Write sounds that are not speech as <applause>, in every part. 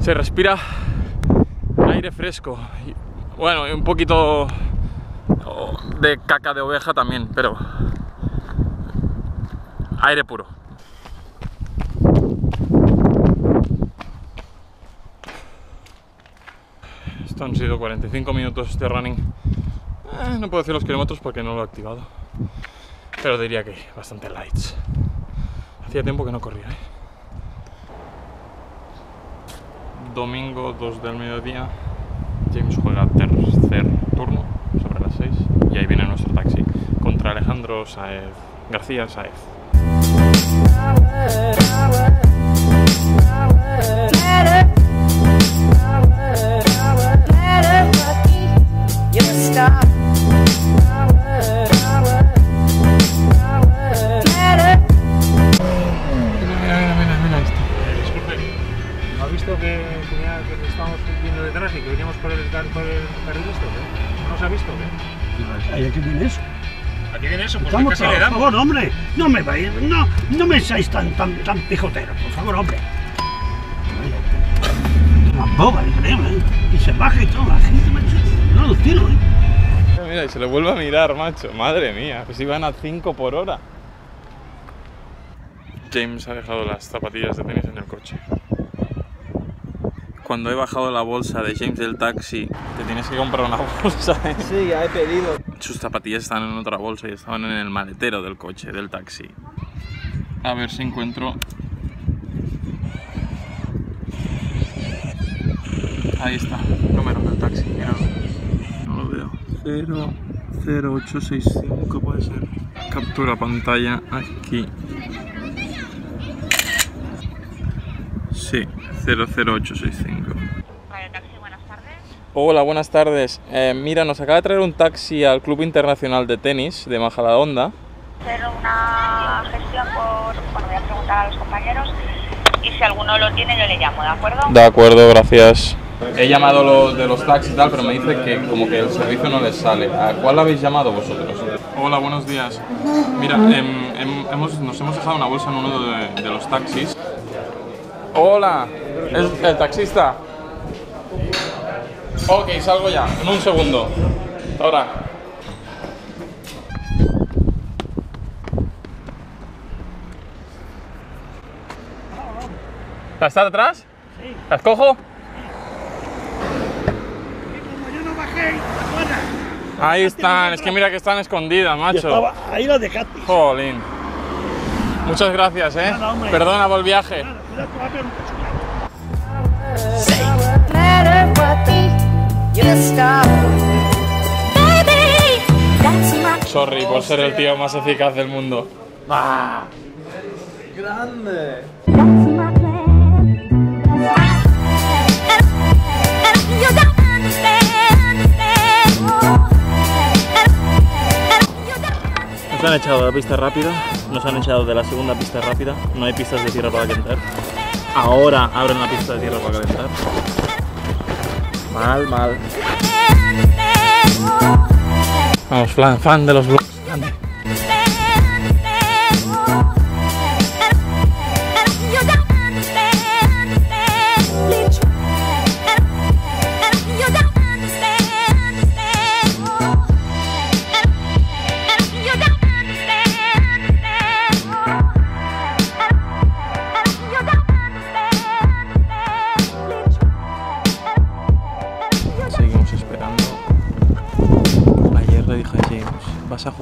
Se respira aire fresco. Bueno, un poquito de caca de oveja también, pero aire puro. Esto han sido 45 minutos de running. Eh, no puedo decir los kilómetros porque no lo he activado. Pero diría que bastante lights. Hacía tiempo que no corría. ¿eh? domingo 2 del mediodía, James juega tercer turno sobre las 6 y ahí viene nuestro taxi contra Alejandro Saez, García Saez. Visto? ¿qué? ¿No nos ha visto? ¿qué? ¿Ahí aquí eso? ¿A qué viene eso? Pues Vamos, casi por le damos. favor, hombre. No me vais, no, no me seáis tan, tan, tan pijotero, por favor, hombre. Una boba, increíble, ¿eh? Y se baja y todo, la gente, macho. No lo tiro, ¿eh? Mira, Mira, y se le vuelve a mirar, macho. Madre mía, pues iban a 5 por hora. James ha dejado las zapatillas de tenis en el coche. Cuando he bajado la bolsa de James del taxi, te tienes que comprar una <laughs> bolsa. ¿eh? Sí, ya he pedido. Sus zapatillas están en otra bolsa y estaban en el maletero del coche, del taxi. A ver si encuentro. Ahí está, número del taxi, míralo. No lo veo. 00865 puede ser. Captura pantalla aquí. Sí, 00865. Vale, taxi, buenas tardes. Hola, buenas tardes. Eh, mira, nos acaba de traer un taxi al Club Internacional de Tenis de Majadahonda. Hacer una gestión por. Bueno, voy a preguntar a los compañeros y si alguno lo tiene, yo le llamo, ¿de acuerdo? De acuerdo, gracias. He llamado los de los taxis y tal, pero me dice que como que el servicio no les sale. ¿A cuál habéis llamado vosotros? Hola, buenos días. Mira, em, em, hemos, nos hemos dejado una bolsa en uno de, de los taxis. Hola, ¿es el taxista? Ok, salgo ya, en un segundo. Ahora. ¿Está detrás? Sí. ¿Las cojo? Ahí están, es que mira que están escondidas, macho. ahí la dejaste. Jolín. Muchas gracias, eh. Perdona por el viaje. Que Sorry por ser el tío más eficaz del mundo. ¡Grande! Don't understand. Nos han echado de la pista rápida, nos han echado de la segunda pista rápida, no hay pistas de tierra para calentar. Ahora abren la pista de tierra para calentar. Mal, mal. Vamos, fan, fan de los blogs.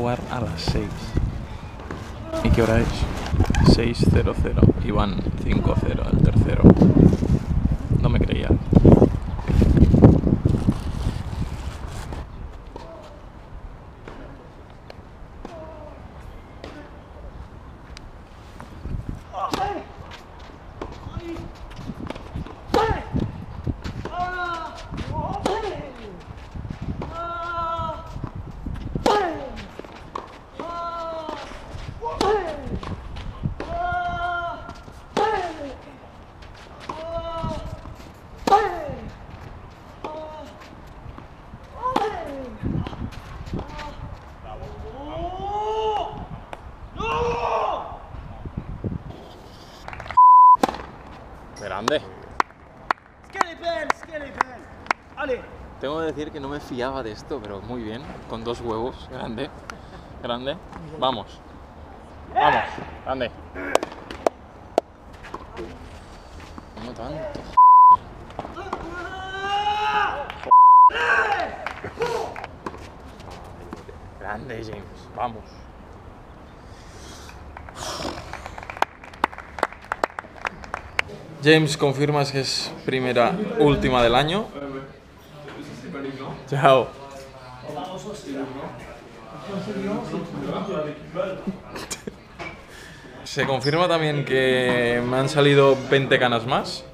Jugar a las 6. ¿Y qué hora es? 6.00 y van 5-0 al tercero. Tengo que decir que no me fiaba de esto, pero muy bien. Con dos huevos. Grande. Grande. Vamos. Vamos. Grande. No tanto. Grande, James. Vamos. James, confirmas que es primera última del año. Chao. Se confirma también que me han salido 20 canas más.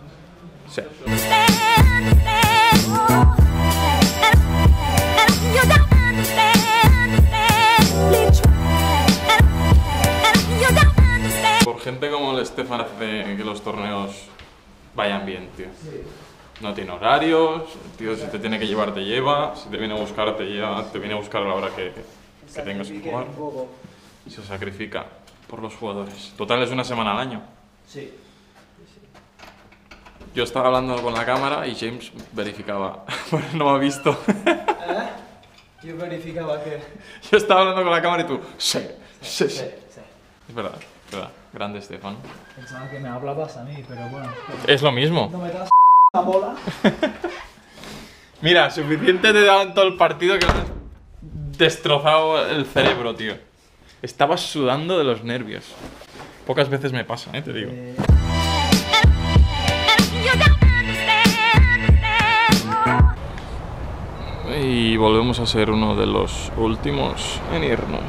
Por gente como el Stefan hace que los torneos vayan bien, tío. No tiene horarios, el tío si te tiene que llevar te lleva, si te viene a buscar te lleva, te viene a buscar a la hora que, que tengas que jugar. Y se sacrifica por los jugadores. Total es una semana al año. Sí. Yo estaba hablando con la cámara y James verificaba. <laughs> Bueno, no me ha visto. ¿Eh? Yo verificaba que. <laughs> Yo estaba hablando con la cámara y tú, sí, sí, sí. sí. Es verdad, es verdad. Grande Stefan. Pensaba que me hablabas a mí, pero bueno. Es lo mismo. No me das la bola. <laughs> Mira, suficiente te daban todo el partido que me has destrozado el cerebro, tío. Estaba sudando de los nervios. Pocas veces me pasa, eh, te digo. Y volvemos a ser uno de los últimos en irnos.